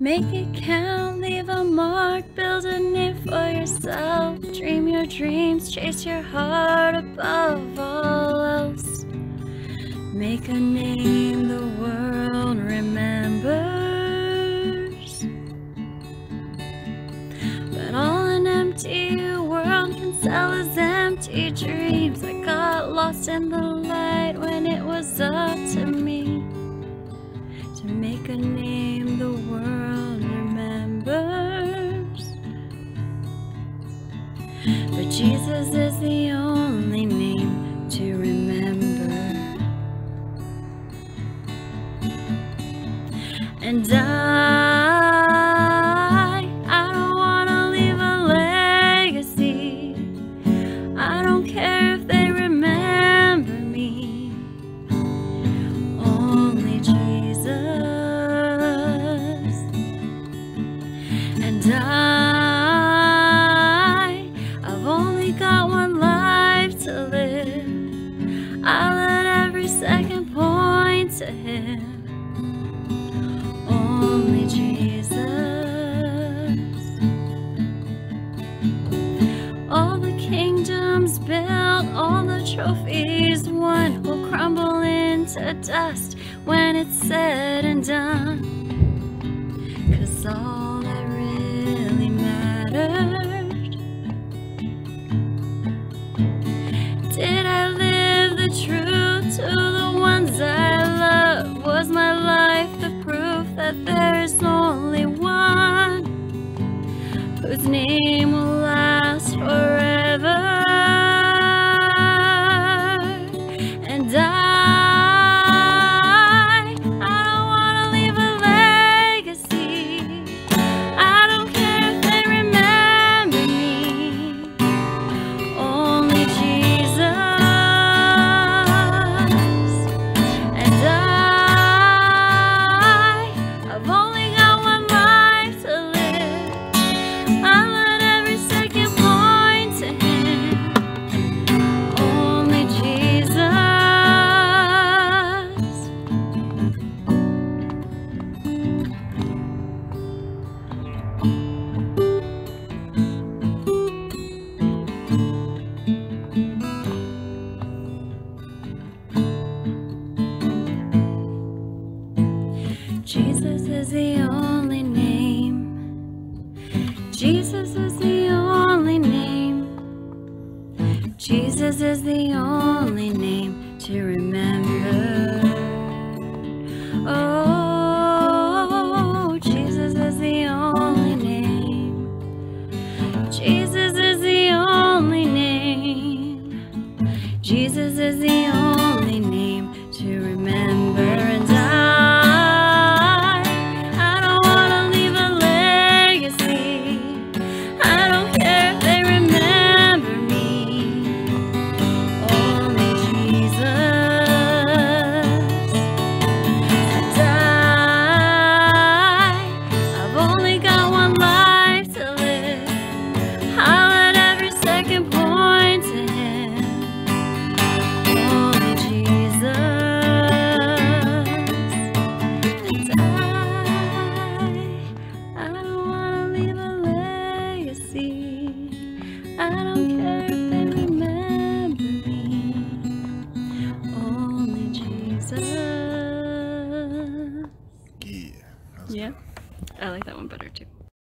Make it count, leave a mark, build a name for yourself. Dream your dreams, chase your heart above all else. Make a name the world remembers. But all an empty world can sell is empty dreams. I got lost in the light when it was up to me to make a name the all the trophies won will crumble into dust when it's said and done. Cause all that really mattered. Did I live the truth to the ones I love? Was my life the proof that there is only one whose name will Jesus is the only Yeah. I like that one better too.